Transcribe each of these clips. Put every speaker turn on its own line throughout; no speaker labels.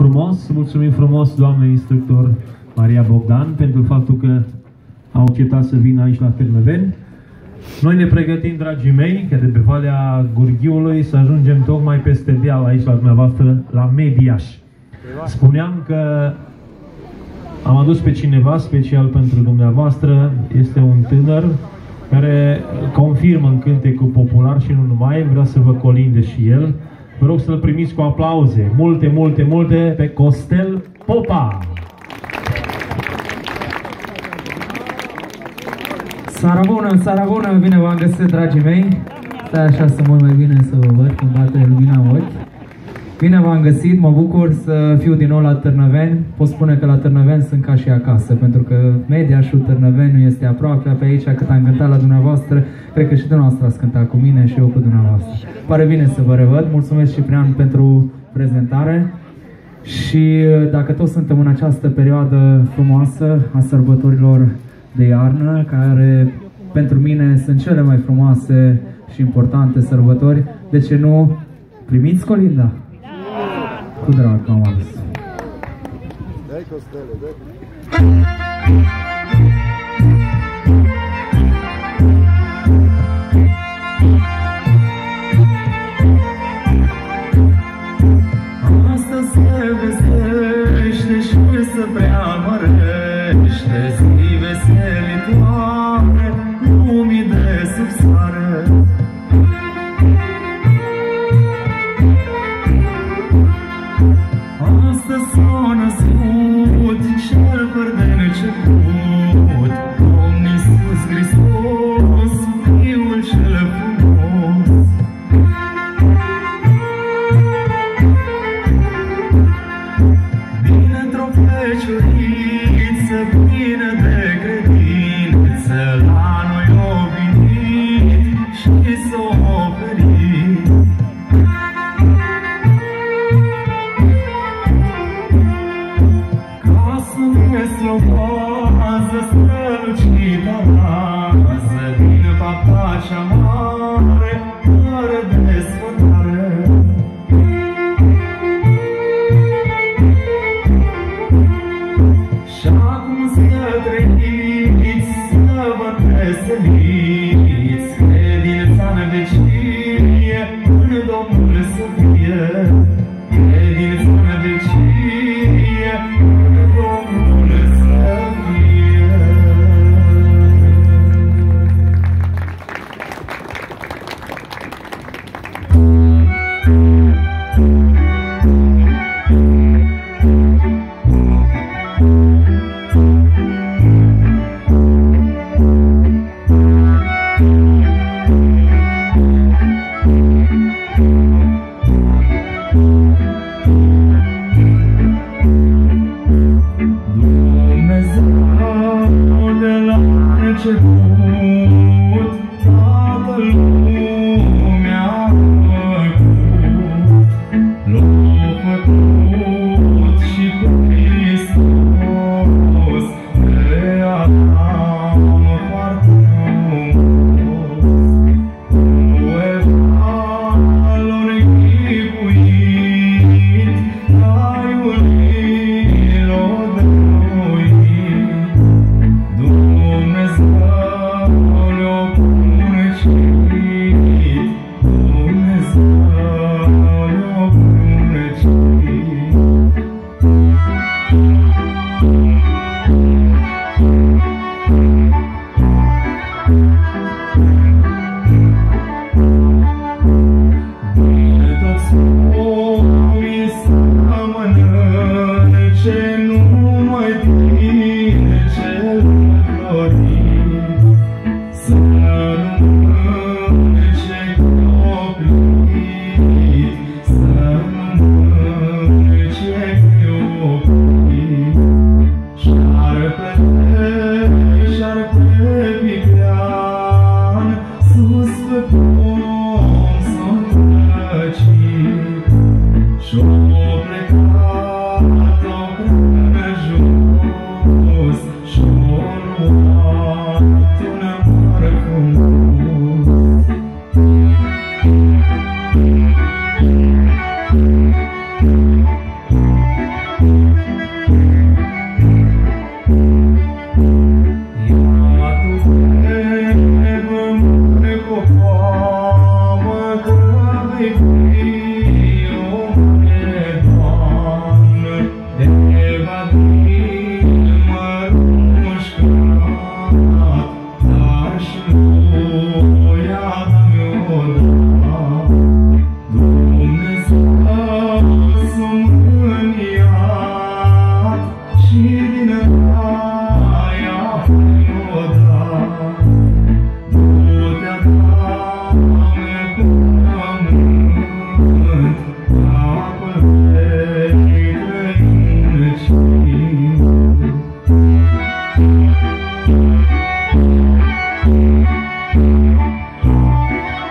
frumos, mulțumim frumos doamne instructor Maria Bogdan pentru faptul că a acceptat să vină aici la Târnăveni. Noi ne pregătim, dragii mei, că de pe Valea Gurghiului să ajungem tocmai peste deal aici la dumneavoastră, la Mediaș. Spuneam că am adus pe cineva special pentru dumneavoastră, este un tânăr care confirmă în cântecul popular și nu numai, vreau să vă colinde și el. Vă rog să-l primiți cu aplauze, multe, multe, multe, pe Costel Popa!
Seara bună, seara bună, bine v-am găsit, dragii mei. Stai așa să mă mai bine să vă văd când bate lumina în ochi. Bine v-am găsit, mă bucur să fiu din nou la Târnăveni. Pot spune că la Târnăveni sunt ca și acasă, pentru că media și Târnăveni nu este aproape, pe aici cât am cântat la dumneavoastră, cred că și dumneavoastră ați cântat cu mine și eu cu dumneavoastră. Pare bine să vă revăd, mulțumesc Ciprian pentru prezentare. Și dacă tot suntem în această perioadă frumoasă a sărbătorilor de iarnă, care pentru mine sunt cele mai frumoase și importante sărbători. De ce nu? Primiți colinda? Cu drag You.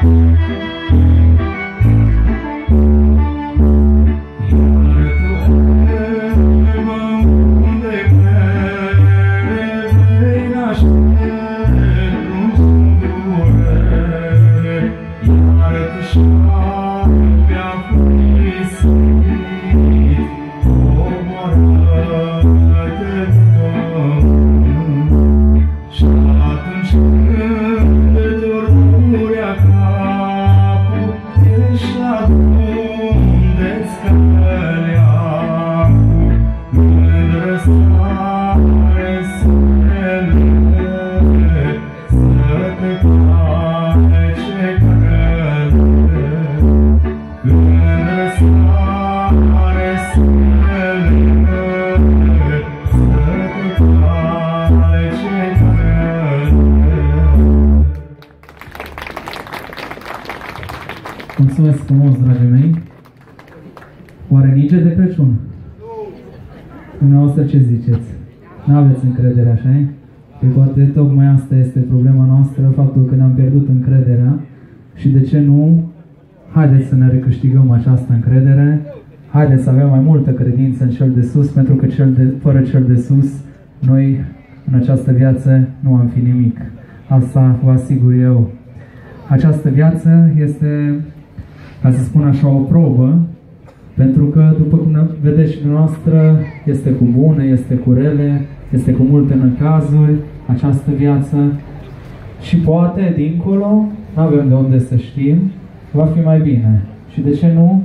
Thank you. Așa e? Păi poate tocmai asta este problema noastră, faptul că ne-am pierdut încrederea și de ce nu, haideți să ne recâștigăm această încredere, haideți să avem mai multă credință în cel de sus, pentru că cel de, fără cel de sus, noi în această viață nu am fi nimic. Asta vă asigur eu. Această viață este ca să spun așa, o probă, pentru că, după cum vedeți și noastră, este cu bune, este cu rele, este cu multe năcazuri, această viață, și poate, dincolo, nu avem de unde să știm, va fi mai bine. Și de ce nu?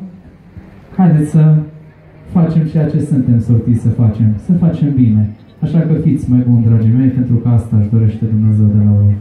Haideți să facem ceea ce suntem sortiți să facem, să facem bine. Așa că fiți mai buni, dragii mei, pentru că asta își dorește Dumnezeu de la voi.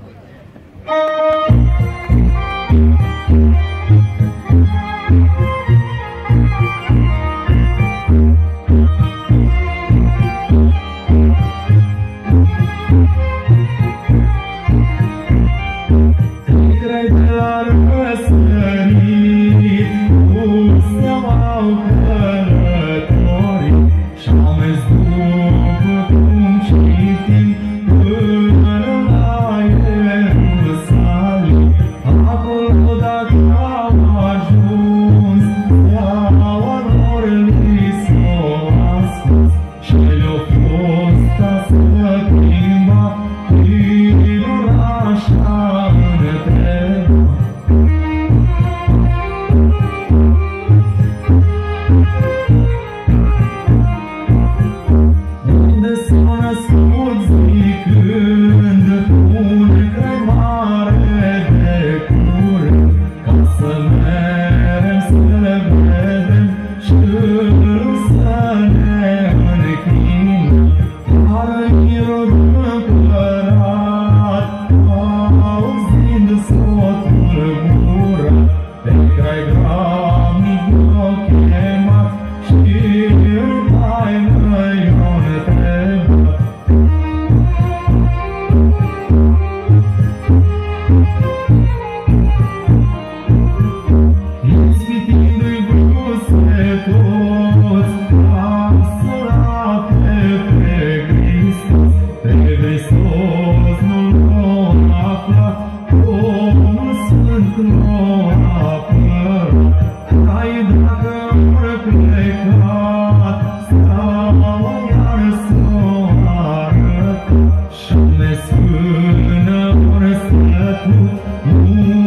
I'm aku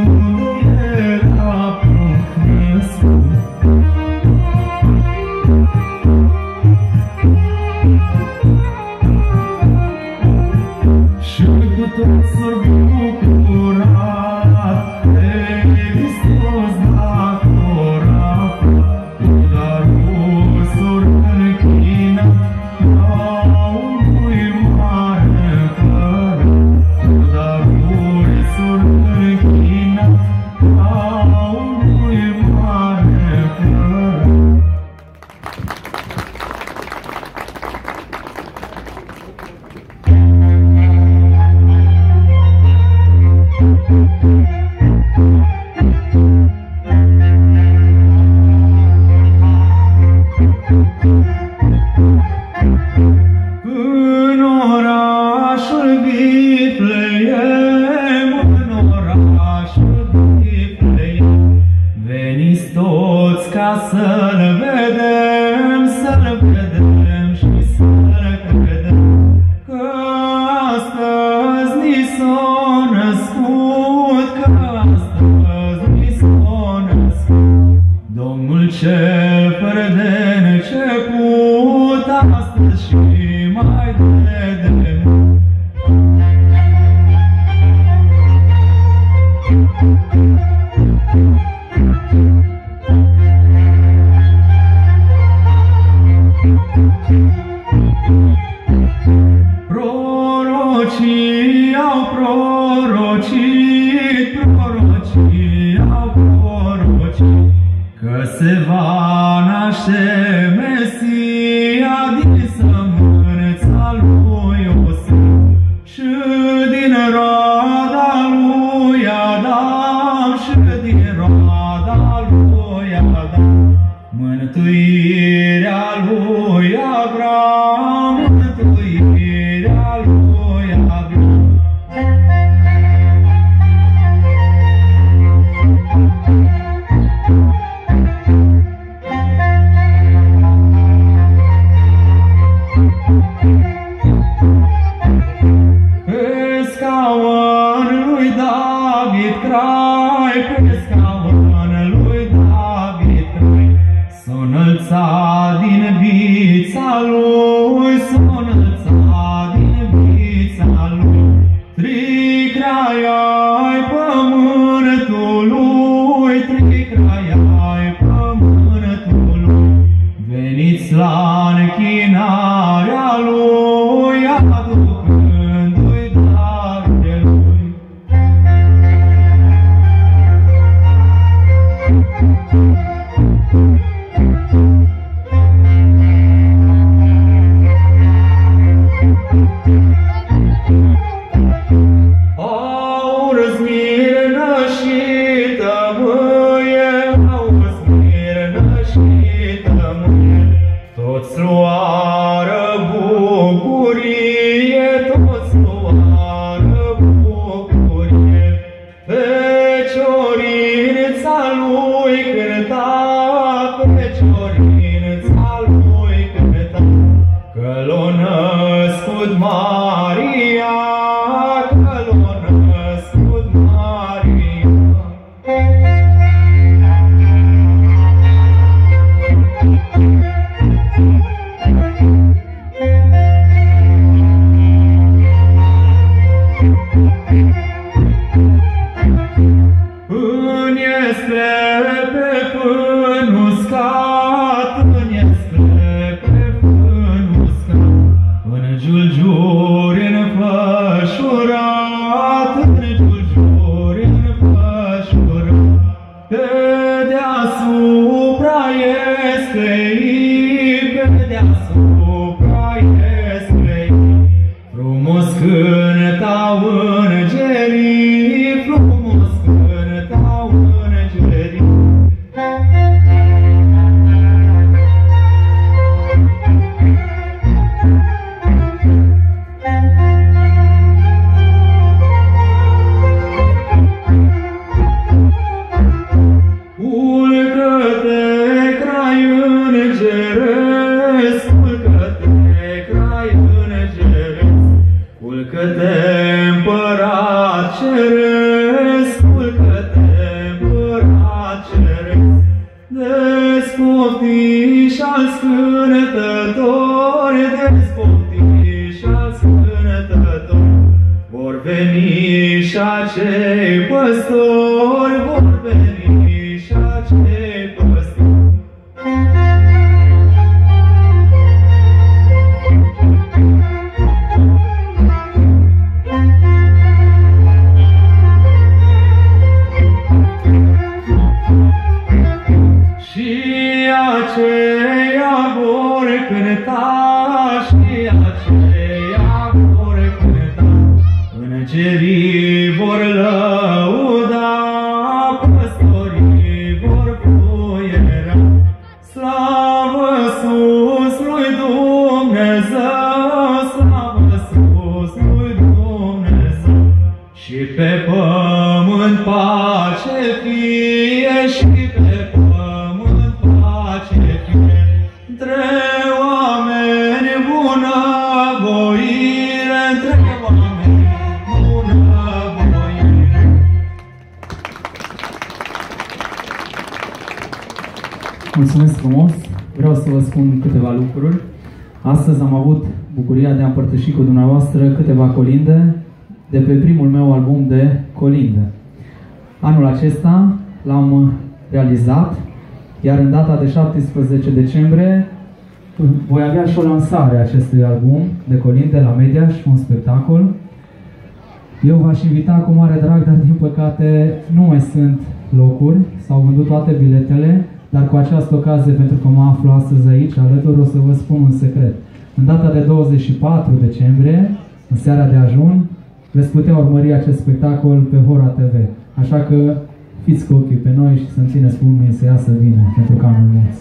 she might viața din vița so veni și acei păstori, vor
împărtăși cu dumneavoastră câteva colinde de pe primul meu album de colinde. Anul acesta l-am realizat, iar în data de 17 decembrie
voi avea și o lansare a acestui album de colinde la Media și un spectacol. Eu v-aș invita cu mare drag, dar din păcate nu mai sunt locuri, s-au vândut toate biletele, dar cu această ocazie, pentru că mă aflu astăzi aici alături, o să vă spun un secret. În data de 24 decembrie, în seara de ajun, veți putea urmări acest spectacol pe Hora TV. Așa că fiți cu ochii pe noi și să-mi țineți pumnii să iasă bine, pentru că am mulți.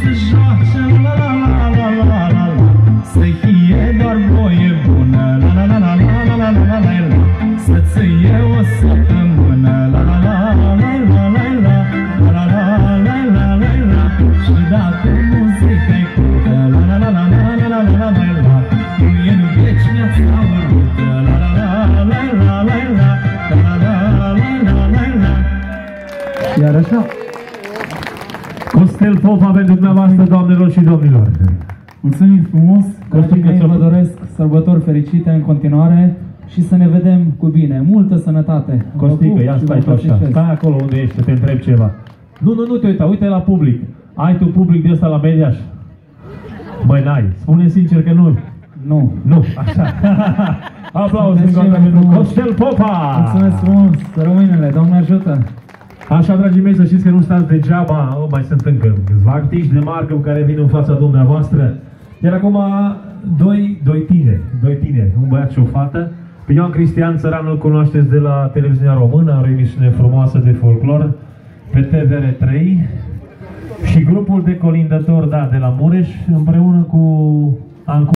سجاه شملا لا لا لا لا سيدي Costel Popa pentru dumneavoastră, doamnelor și domnilor.
Mulțumim frumos,
Costică,
dragii mei,
ți-a
vă
plăcut?
doresc sărbători fericite în continuare și să ne vedem cu bine. Multă sănătate! Vă
Costică,
pup
ia
și
stai
vă
tu așa.
îmbrățișez.
Stai acolo unde ești, să te întreb ceva. Nu, nu, nu te uita, uite la public. Ai tu public de ăsta la Mediaș? Băi, n-ai. Spune sincer că nu.
Nu.
Nu, așa. Aplauze
Sunteți
încă o dată
cei mai
pentru
frumoși.
Costel Popa!
Mulțumesc frumos! Să rămânele, Doamne ajută!
Așa, dragii mei, să știți că nu stați degeaba, oh, mai sunt încă câțiva artiști de marcă care vin în fața dumneavoastră. Iar acum, doi, doi tineri, doi tineri, un băiat și o fată. Pe Ioan Cristian Țăran îl cunoașteți de la televiziunea română, are o emisiune frumoasă de folclor pe TVR3 și grupul de colindători, da, de la Mureș, împreună cu Ancu